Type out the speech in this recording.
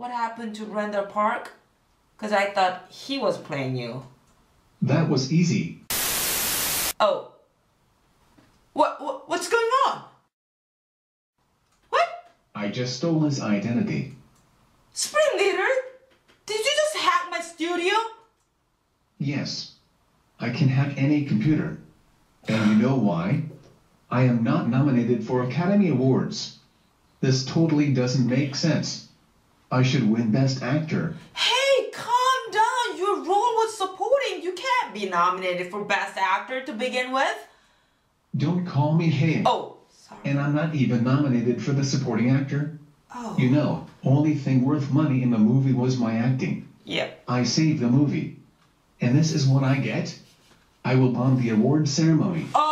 what happened to Randall Park? Because I thought he was playing you. That was easy. Oh. What, what what's going on? What? I just stole his identity. Supreme Leader? Did you just hack my studio? Yes, I can hack any computer. And you know why? I am not nominated for Academy Awards. This totally doesn't make sense. I should win Best Actor. Hey, calm down. Your role was supporting. You can't be nominated for Best Actor to begin with. Don't call me Hey. Oh, sorry. And I'm not even nominated for the supporting actor. Oh. You know, only thing worth money in the movie was my acting. Yep. I saved the movie. And this is what I get? I will bomb the award ceremony. Oh